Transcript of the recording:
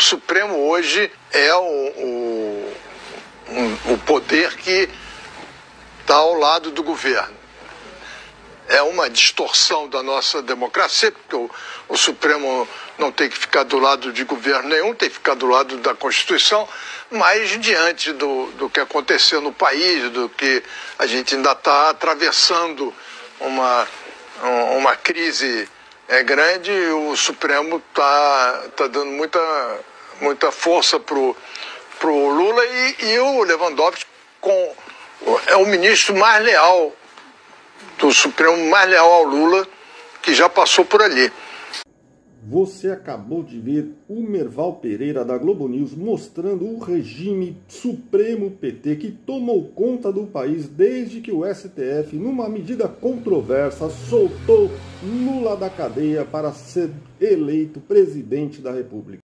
Supremo hoje é o, o, o poder que está ao lado do governo. É uma distorção da nossa democracia, porque o, o Supremo não tem que ficar do lado de governo nenhum, tem que ficar do lado da Constituição, mas diante do, do que aconteceu no país, do que a gente ainda está atravessando uma, uma crise é grande, o Supremo está tá dando muita, muita força para o Lula e, e o Lewandowski com, é o ministro mais leal do Supremo, mais leal ao Lula, que já passou por ali. Você acabou de ver o Merval Pereira da Globo News mostrando o regime Supremo PT que tomou conta do país desde que o STF, numa medida controversa, soltou Lula da cadeia para ser eleito presidente da República.